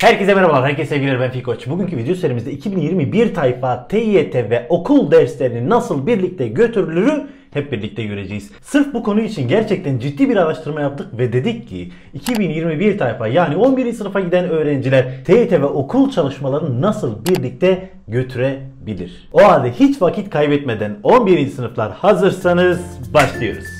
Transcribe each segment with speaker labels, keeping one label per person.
Speaker 1: Herkese merhabalar, herkese sevgiler ben Fikoç. Bugünkü video serimizde 2021 tayfa TYT ve okul derslerini nasıl birlikte götürülürü hep birlikte göreceğiz. Sırf bu konu için gerçekten ciddi bir araştırma yaptık ve dedik ki 2021 tayfa yani 11. sınıfa giden öğrenciler TYT ve okul çalışmalarını nasıl birlikte götürebilir? O halde hiç vakit kaybetmeden 11. sınıflar hazırsanız başlıyoruz.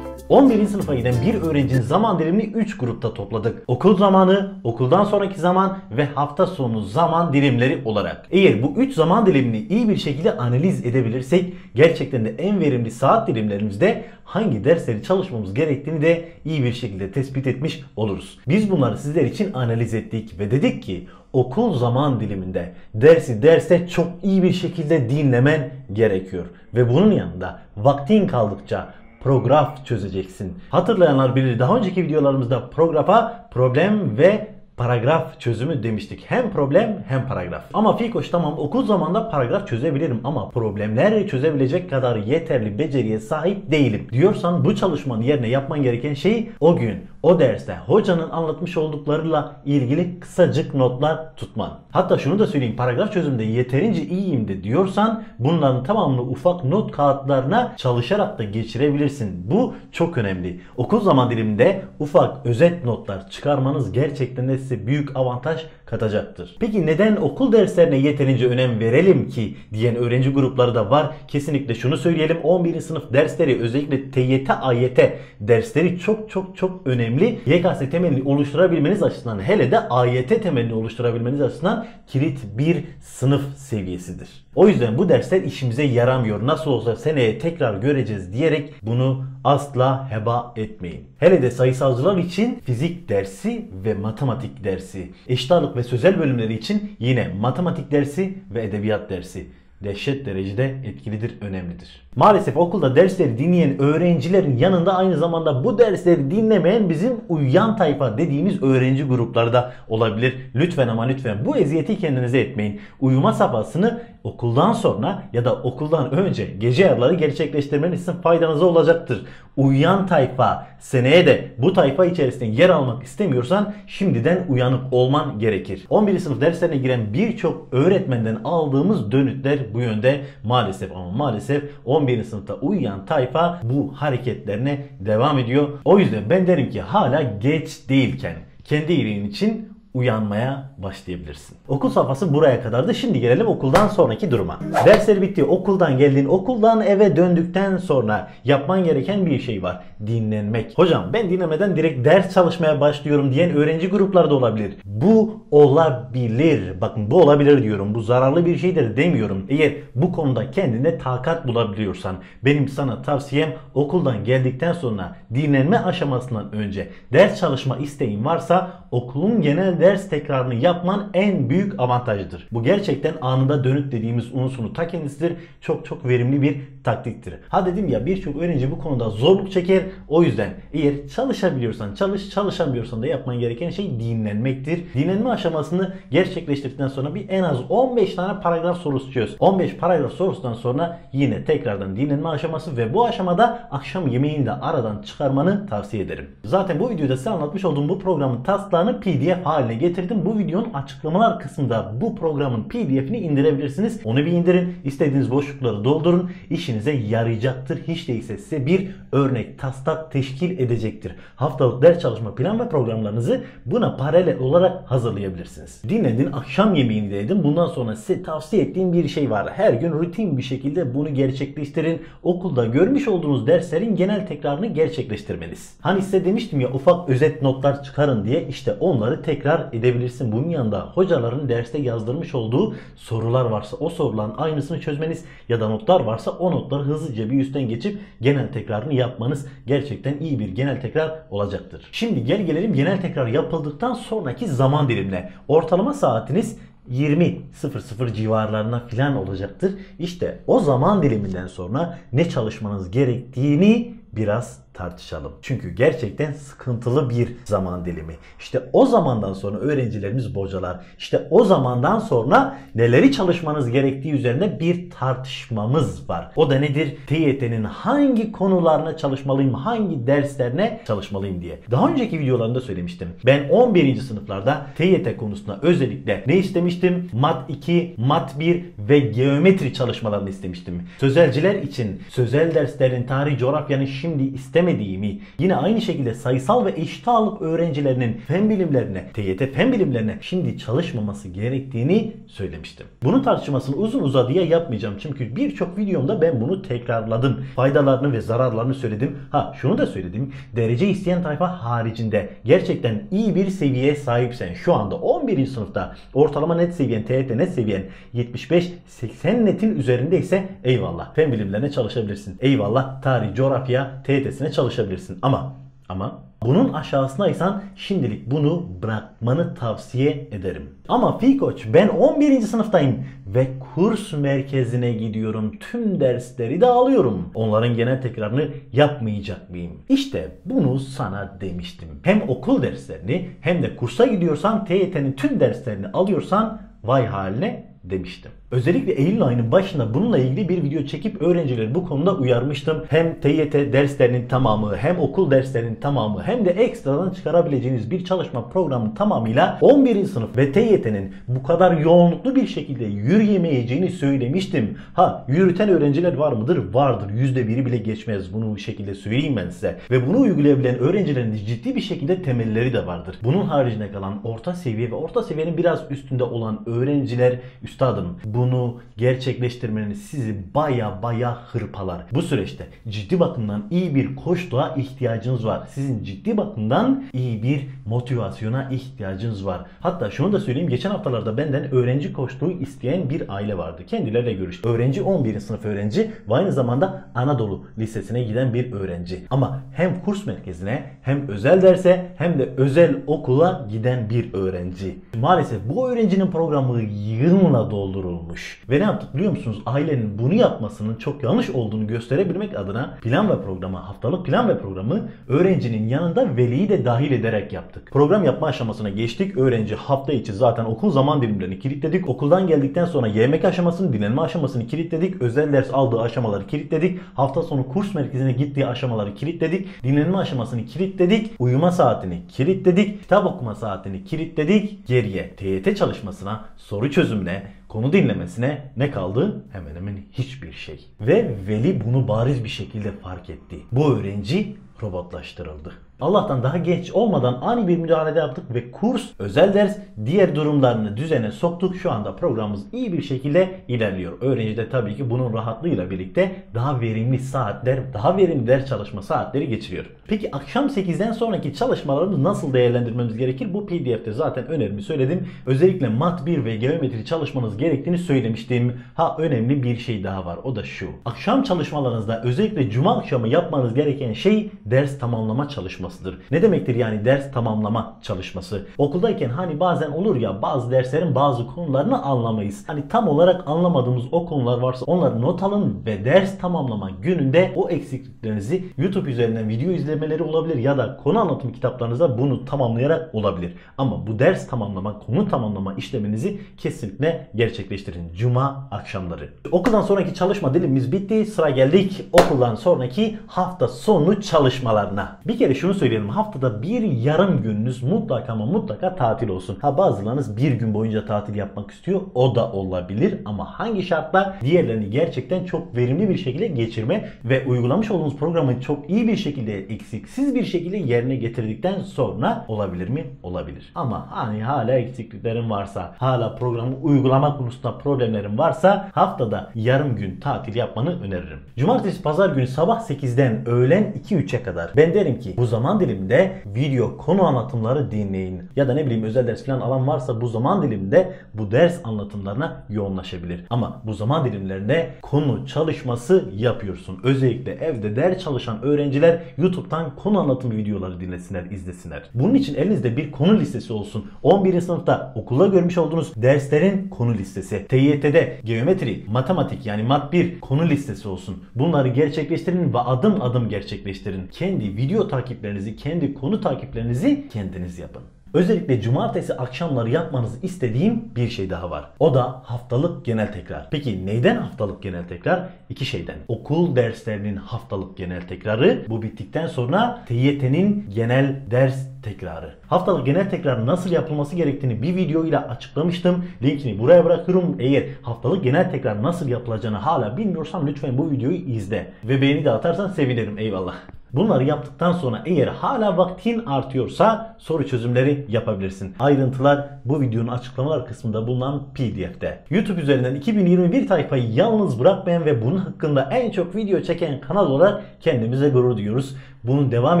Speaker 1: 11. sınıfa giden bir öğrencinin zaman dilimini 3 grupta topladık. Okul zamanı, okuldan sonraki zaman ve hafta sonu zaman dilimleri olarak. Eğer bu 3 zaman dilimini iyi bir şekilde analiz edebilirsek gerçekten de en verimli saat dilimlerimizde hangi dersleri çalışmamız gerektiğini de iyi bir şekilde tespit etmiş oluruz. Biz bunları sizler için analiz ettik ve dedik ki okul zaman diliminde dersi derste çok iyi bir şekilde dinlemen gerekiyor. Ve bunun yanında vaktin kaldıkça prograf çözeceksin. Hatırlayanlar bilir daha önceki videolarımızda prografa problem ve paragraf çözümü demiştik. Hem problem hem paragraf. Ama Fikoş tamam okul zamanında paragraf çözebilirim ama problemler çözebilecek kadar yeterli beceriye sahip değilim. Diyorsan bu çalışmanın yerine yapman gereken şey o gün o derste hocanın anlatmış olduklarıyla ilgili kısacık notlar tutman. Hatta şunu da söyleyeyim paragraf çözümünde yeterince iyiyim de diyorsan bunların tamamını ufak not kağıtlarına çalışarak da geçirebilirsin. Bu çok önemli. Okul zaman diliminde ufak özet notlar çıkarmanız gerçekten de size büyük avantaj katacaktır. Peki neden okul derslerine yeterince önem verelim ki diyen öğrenci grupları da var. Kesinlikle şunu söyleyelim 11. sınıf dersleri özellikle TYT, AYT dersleri çok çok çok önemli. YKS temelini oluşturabilmeniz açısından hele de AYT temelini oluşturabilmeniz açısından kilit bir sınıf seviyesidir. O yüzden bu dersler işimize yaramıyor. Nasıl olsa seneye tekrar göreceğiz diyerek bunu asla heba etmeyin. Hele de sayısalcılar için fizik dersi ve matematik dersi, eşit ve sözel bölümleri için yine matematik dersi ve edebiyat dersi dehşet derecede etkilidir, önemlidir. Maalesef okulda dersleri dinleyen öğrencilerin yanında aynı zamanda bu dersleri dinlemeyen bizim uyuyan tayfa dediğimiz öğrenci grupları da olabilir. Lütfen ama lütfen bu eziyeti kendinize etmeyin. Uyuma safhasını okuldan sonra ya da okuldan önce gece yarıları gerçekleştirmeniz için faydanıza olacaktır. Uyuyan tayfa seneye de bu tayfa içerisinde yer almak istemiyorsan şimdiden uyanık olman gerekir. 11. sınıf derslerine giren birçok öğretmenden aldığımız dönütler bu yönde maalesef ama maalesef 11. sınıfta uyuyan tayfa bu hareketlerine devam ediyor. O yüzden ben derim ki hala geç değilken kendi iyiliğin için uyanmaya başlayabilirsin. Okul safhası buraya kadardı. Şimdi gelelim okuldan sonraki duruma. Dersleri bitti. Okuldan geldin. Okuldan eve döndükten sonra yapman gereken bir şey var. Dinlenmek. Hocam ben dinlemeden direkt ders çalışmaya başlıyorum diyen öğrenci grupları da olabilir. Bu olabilir. Bakın bu olabilir diyorum. Bu zararlı bir şeydir demiyorum. Eğer bu konuda kendine takat bulabiliyorsan benim sana tavsiyem okuldan geldikten sonra dinlenme aşamasından önce ders çalışma isteğin varsa okulun genel ders tekrarını yapman en büyük avantajıdır. Bu gerçekten anında dönüt dediğimiz unsurun ta kendisidir. Çok çok verimli bir taktiktir. Ha dedim ya birçok öğrenci bu konuda zorluk çeker. O yüzden eğer çalışabiliyorsan çalış, çalışamıyorsan da yapman gereken şey dinlenmektir. Dinlenme aşamasını gerçekleştirdikten sonra bir en az 15 tane paragraf sorusu çöz. 15 paragraf sorusundan sonra yine tekrardan dinlenme aşaması ve bu aşamada akşam yemeğini de aradan çıkarmanı tavsiye ederim. Zaten bu videoda size anlatmış olduğum bu programın taslağını PDF haline getirdim. Bu videonun açıklamalar kısmında bu programın PDF'ini indirebilirsiniz. Onu bir indirin. İstediğiniz boşlukları doldurun. İşinize yarayacaktır. Hiç değilse size bir örnek taslak teşkil edecektir. Haftalık ders çalışma plan ve programlarınızı buna paralel olarak hazırlayabilirsiniz. Dinledin akşam yemeğini de yedin. Bundan sonra size tavsiye ettiğim bir şey var. Her gün rutin bir şekilde bunu gerçekleştirin. Okulda görmüş olduğunuz derslerin genel tekrarını gerçekleştirmeniz. Hani size demiştim ya ufak özet notlar çıkarın diye işte onları tekrar edebilirsin. Bunun yanında hocaların derste yazdırmış olduğu sorular varsa o soruların aynısını çözmeniz ya da notlar varsa o notları hızlıca bir üstten geçip genel tekrarını yapmanız gerçekten iyi bir genel tekrar olacaktır. Şimdi gel gelelim genel tekrar yapıldıktan sonraki zaman dilimine. Ortalama saatiniz 20.00 civarlarına filan olacaktır. İşte o zaman diliminden sonra ne çalışmanız gerektiğini biraz tartışalım. Çünkü gerçekten sıkıntılı bir zaman dilimi. İşte o zamandan sonra öğrencilerimiz bocalar. İşte o zamandan sonra neleri çalışmanız gerektiği üzerine bir tartışmamız var. O da nedir? TYT'nin hangi konularına çalışmalıyım, hangi derslerine çalışmalıyım diye. Daha önceki videolarımda söylemiştim. Ben 11. sınıflarda TYT konusunda özellikle ne istemiştim? Mat 2, Mat 1 ve geometri çalışmalarını istemiştim. Sözelciler için sözel derslerin tarih, coğrafyanın şimdi istemediğimi, yine aynı şekilde sayısal ve eşit ağırlık öğrencilerinin fen bilimlerine, TYT fen bilimlerine şimdi çalışmaması gerektiğini söylemiştim. Bunun tartışmasını uzun uzadıya yapmayacağım. Çünkü birçok videomda ben bunu tekrarladım. Faydalarını ve zararlarını söyledim. Ha şunu da söyledim. Derece isteyen tayfa haricinde gerçekten iyi bir seviyeye sahipsen şu anda 11. sınıfta ortalama net seviyen, TYT net seviyen 75-80 netin üzerindeyse eyvallah. Fen bilimlerine çalışabilirsin. Eyvallah tarih, coğrafya, TYT'sine çalışabilirsin. Ama ama bunun aşağısındaysan şimdilik bunu bırakmanı tavsiye ederim. Ama fi koç ben 11. sınıftayım ve kurs merkezine gidiyorum. Tüm dersleri de alıyorum. Onların genel tekrarını yapmayacak mıyım? İşte bunu sana demiştim. Hem okul derslerini hem de kursa gidiyorsan TYT'nin tüm derslerini alıyorsan vay haline demiştim. Özellikle Eylül ayının başında bununla ilgili bir video çekip öğrencileri bu konuda uyarmıştım. Hem TYT derslerinin tamamı hem okul derslerinin tamamı hem de ekstradan çıkarabileceğiniz bir çalışma programı tamamıyla 11. sınıf ve TYT'nin bu kadar yoğunluklu bir şekilde yürüyemeyeceğini söylemiştim. Ha yürüten öğrenciler var mıdır? Vardır. %1'i bile geçmez. Bunu bu şekilde söyleyeyim ben size. Ve bunu uygulayabilen öğrencilerin ciddi bir şekilde temelleri de vardır. Bunun haricinde kalan orta seviye ve orta seviyenin biraz üstünde olan öğrenciler üstadım bunu gerçekleştirmeniz sizi baya baya hırpalar. Bu süreçte ciddi bakımdan iyi bir koçluğa ihtiyacınız var. Sizin ciddi bakımdan iyi bir motivasyona ihtiyacınız var. Hatta şunu da söyleyeyim. Geçen haftalarda benden öğrenci koçluğu isteyen bir aile vardı. Kendileriyle görüştüm. Öğrenci 11. sınıf öğrenci ve aynı zamanda Anadolu Lisesi'ne giden bir öğrenci. Ama hem kurs merkezine hem özel derse hem de özel okula giden bir öğrenci. Maalesef bu öğrencinin programı yığınla doldurulmuş. Ve ne yaptık biliyor musunuz? Ailenin bunu yapmasının çok yanlış olduğunu gösterebilmek adına plan ve programı, haftalık plan ve programı öğrencinin yanında veliyi de dahil ederek yaptık. Program yapma aşamasına geçtik. Öğrenci hafta içi zaten okul zaman dilimlerini kilitledik. Okuldan geldikten sonra yemek aşamasını, dinlenme aşamasını kilitledik. Özel ders aldığı aşamaları kilitledik. Hafta sonu kurs merkezine gittiği aşamaları kilitledik. Dinlenme aşamasını kilitledik. Uyuma saatini kilitledik. Kitap okuma saatini kilitledik. Geriye TYT çalışmasına, soru çözümüne, konu dinlemesine ne kaldı? Hemen hemen hiçbir şey. Ve veli bunu bariz bir şekilde fark etti. Bu öğrenci robotlaştırıldı. Allah'tan daha geç olmadan ani bir müdahalede yaptık ve kurs, özel ders, diğer durumlarını düzene soktuk. Şu anda programımız iyi bir şekilde ilerliyor. Öğrenci de tabii ki bunun rahatlığıyla birlikte daha verimli saatler, daha verimli ders çalışma saatleri geçiriyor. Peki akşam 8'den sonraki çalışmalarımızı nasıl değerlendirmemiz gerekir? Bu pdf'de zaten önerimi söyledim. Özellikle mat 1 ve geometri çalışmanız gerektiğini söylemiştim. Ha önemli bir şey daha var. O da şu. Akşam çalışmalarınızda özellikle cuma akşamı yapmanız gereken şey ders tamamlama çalışması çalışmasıdır. Ne demektir yani ders tamamlama çalışması? Okuldayken hani bazen olur ya bazı derslerin bazı konularını anlamayız. Hani tam olarak anlamadığımız o konular varsa onları not alın ve ders tamamlama gününde o eksikliklerinizi YouTube üzerinden video izlemeleri olabilir ya da konu anlatım kitaplarınızda bunu tamamlayarak olabilir. Ama bu ders tamamlama, konu tamamlama işleminizi kesinlikle gerçekleştirin. Cuma akşamları. Okuldan sonraki çalışma dilimimiz bitti. Sıra geldik okuldan sonraki hafta sonu çalışmalarına. Bir kere şunu söyleyelim. Haftada bir yarım gününüz mutlaka ama mutlaka tatil olsun. Ha bazılarınız bir gün boyunca tatil yapmak istiyor. O da olabilir ama hangi şartla diğerlerini gerçekten çok verimli bir şekilde geçirme ve uygulamış olduğunuz programı çok iyi bir şekilde eksiksiz bir şekilde yerine getirdikten sonra olabilir mi? Olabilir. Ama hani hala eksikliklerin varsa, hala programı uygulama konusunda problemlerin varsa haftada yarım gün tatil yapmanı öneririm. Cumartesi pazar günü sabah 8'den öğlen 2-3'e kadar ben derim ki bu zaman zaman diliminde video konu anlatımları dinleyin. Ya da ne bileyim özel ders falan alan varsa bu zaman diliminde bu ders anlatımlarına yoğunlaşabilir. Ama bu zaman dilimlerinde konu çalışması yapıyorsun. Özellikle evde ders çalışan öğrenciler YouTube'dan konu anlatım videoları dinlesinler, izlesinler. Bunun için elinizde bir konu listesi olsun. 11. sınıfta okulda görmüş olduğunuz derslerin konu listesi. TYT'de geometri, matematik yani mat 1 konu listesi olsun. Bunları gerçekleştirin ve adım adım gerçekleştirin. Kendi video takiplerinizi, kendi konu takiplerinizi kendiniz yapın. Özellikle cumartesi akşamları yapmanızı istediğim bir şey daha var. O da haftalık genel tekrar. Peki neyden haftalık genel tekrar? İki şeyden. Okul derslerinin haftalık genel tekrarı. Bu bittikten sonra TYT'nin genel ders tekrarı. Haftalık genel tekrar nasıl yapılması gerektiğini bir video ile açıklamıştım. Linkini buraya bırakıyorum. Eğer haftalık genel tekrar nasıl yapılacağını hala bilmiyorsan lütfen bu videoyu izle. Ve beğeni de atarsan sevinirim. Eyvallah. Bunları yaptıktan sonra eğer hala vaktin artıyorsa soru çözümleri yapabilirsin. Ayrıntılar bu videonun açıklamalar kısmında bulunan pdf'de. YouTube üzerinden 2021 tayfayı yalnız bırakmayan ve bunun hakkında en çok video çeken kanal olarak kendimize gurur duyuyoruz. Bunu devam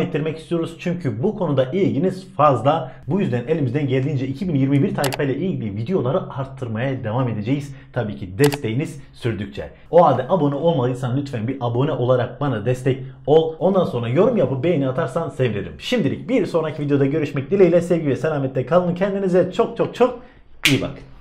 Speaker 1: ettirmek istiyoruz çünkü bu konuda ilginiz fazla. Bu yüzden elimizden geldiğince 2021 tayfa ile ilgili videoları arttırmaya devam edeceğiz. Tabii ki desteğiniz sürdükçe. O halde abone olmadıysan lütfen bir abone olarak bana destek ol. Ondan sonra yorum yapıp beğeni atarsan sevinirim. Şimdilik bir sonraki videoda görüşmek dileğiyle sevgi ve selametle kalın. Kendinize çok çok çok iyi bakın.